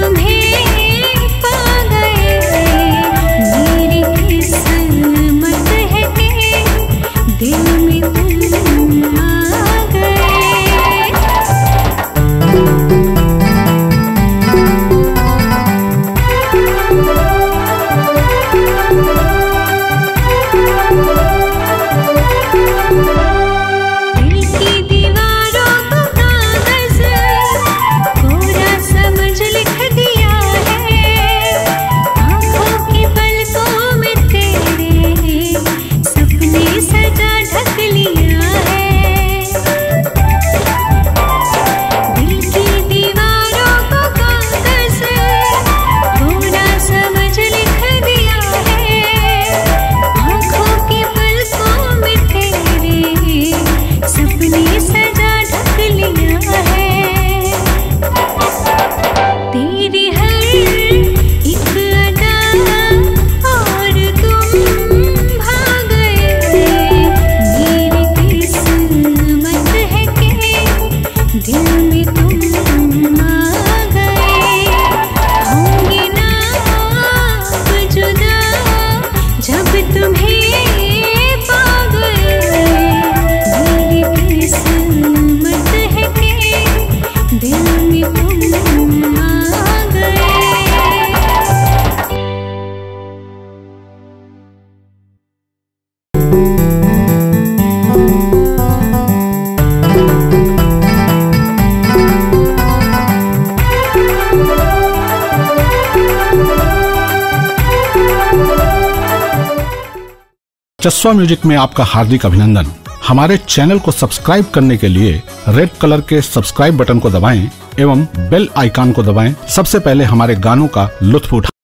तुम्हें जस्वा म्यूज़िक में आपका हार्दिक अभिनंदन। हमारे चैनल को सब्सक्राइब करने के लिए रेड कलर के सब्सक्राइब बटन को दबाएँ एवं बेल आइकन को दबाएँ। सबसे पहले हमारे गानों का लुत्फ उठाएँ।